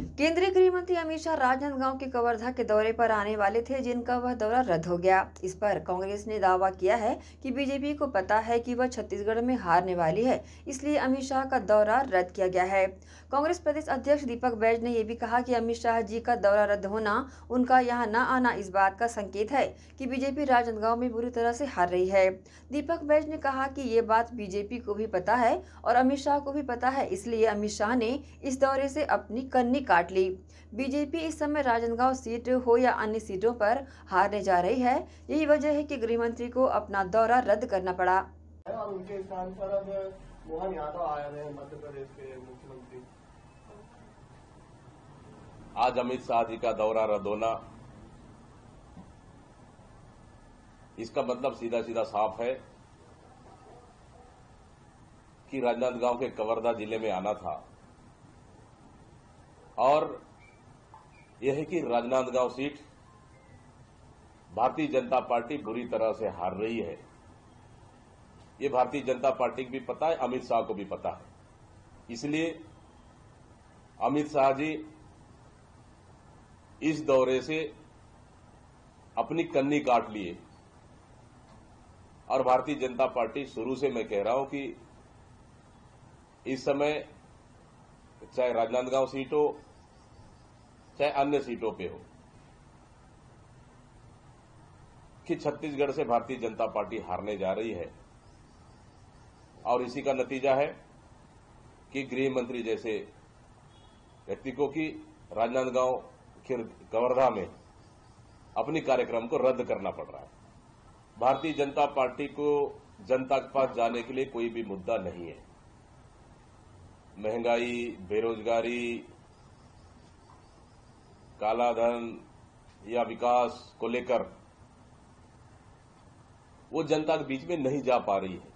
केंद्रीय गृह मंत्री अमित शाह राजनांदगांव के कवर्धा के दौरे पर आने वाले थे, जिनका वह दौरा रद्द हो गया। इस पर कांग्रेस ने दावा किया है कि बीजेपी को पता है कि वह छत्तीसगढ़ में हारने वाली है, इसलिए अमित शाह का दौरा रद्द किया गया है। कांग्रेस प्रदेश अध्यक्ष दीपक बैज ने यह भी कहा कि अमित शाह जी का दौरा रद्द होना, उनका यहाँ न आना इस बात का संकेत है कि बीजेपी राजनांदगांव में बुरी तरह से हार रही है। दीपक बैज ने कहा कि ये बात बीजेपी को भी पता है और अमित शाह को भी पता है, इसलिए अमित शाह ने इस दौरे से अपनी कन्नी काट ली। बीजेपी इस समय राजनांदगांव सीट हो या अन्य सीटों पर हारने जा रही है यही वजह है कि गृह मंत्री को अपना दौरा रद्द करना पड़ा। और उनके स्थान पर अब मोहन यादव आए हुए हैं मध्य प्रदेश के मुख्यमंत्री। आज अमित शाह जी का दौरा रद्द होना इसका मतलब सीधा सीधा साफ़ है कि राजनांदगांव के कवर्धा ज़िले में आना था। और यह है कि राजनांदगांव सीट भारतीय जनता पार्टी बुरी तरह से हार रही है। ये भारतीय जनता पार्टी को भी पता है, अमित शाह को भी पता है। इसलिए अमित शाह जी इस दौरे से अपनी कन्नी काट लिए। और भारतीय जनता पार्टी शुरू से मैं कह रहा हूँ कि इस समय चाहे राजनांदगांव सीट हो चाहे अन्य सीटों पे हो, कि छत्तीसगढ़ से भारतीय जनता पार्टी हारने जा रही है। और इसी का नतीजा है कि गृह मंत्री जैसे व्यक्ति को कि राजनांदगांव कवर्धा में अपनी कार्यक्रम को रद्द करना पड़ रहा है। भारतीय जनता पार्टी को जनता के पास जाने के लिए कोई भी मुद्दा नहीं है। महँगाई, बेरोजगारी कालाधन या विकास को लेकर वो जनता के बीच में नहीं जा पा रही है।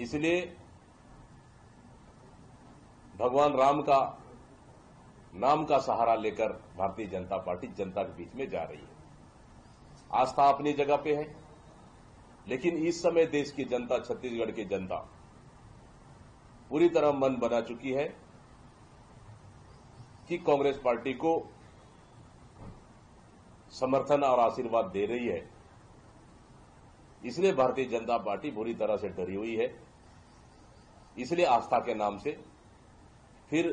इसलिए भगवान राम का, नाम का सहारा लेकर भारतीय जनता पार्टी जनता के बीच में जा रही है। आस्था अपनी जगह पे है, लेकिन इस समय देश की जनता, छत्तीसगढ़ की जनता पूरी तरह मन बना चुकी है कि कांग्रेस पार्टी को समर्थन और आशीर्वाद दे रही है। इसलिए भारतीय जनता पार्टी बुरी तरह से डरी हुई है। इसलिए आस्था के नाम से फिर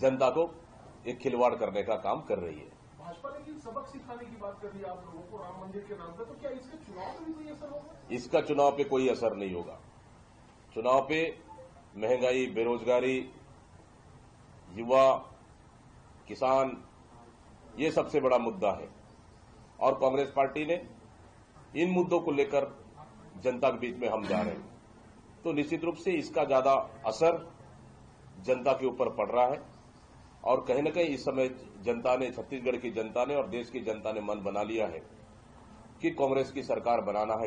जनता को एक खिलवाड़ करने का काम कर रही है। भाजपा लेकिन सबक सिखाने की बात कर रही है आप लोगों को? राम मंदिर के नाम पर तो क्या इसके चुनाव में भी कोई असर होगा? इसका चुनाव पे कोई असर नहीं होगा। चुनाव पे महँगाई, बेरोजगारी, युवा, किसान, ये सबसे बड़ा मुद्दा है। और कांग्रेस पार्टी ने इन मुद्दों को लेकर जनता के बीच में हम जा रहे हैं। तो निश्चित रूप से इसका ज़्यादा असर जनता के ऊपर पड़ रहा है। और कहीं न कहीं इस समय जनता ने, छत्तीसगढ़ की जनता ने और देश की जनता ने मन बना लिया है कि कांग्रेस की सरकार बनाना है।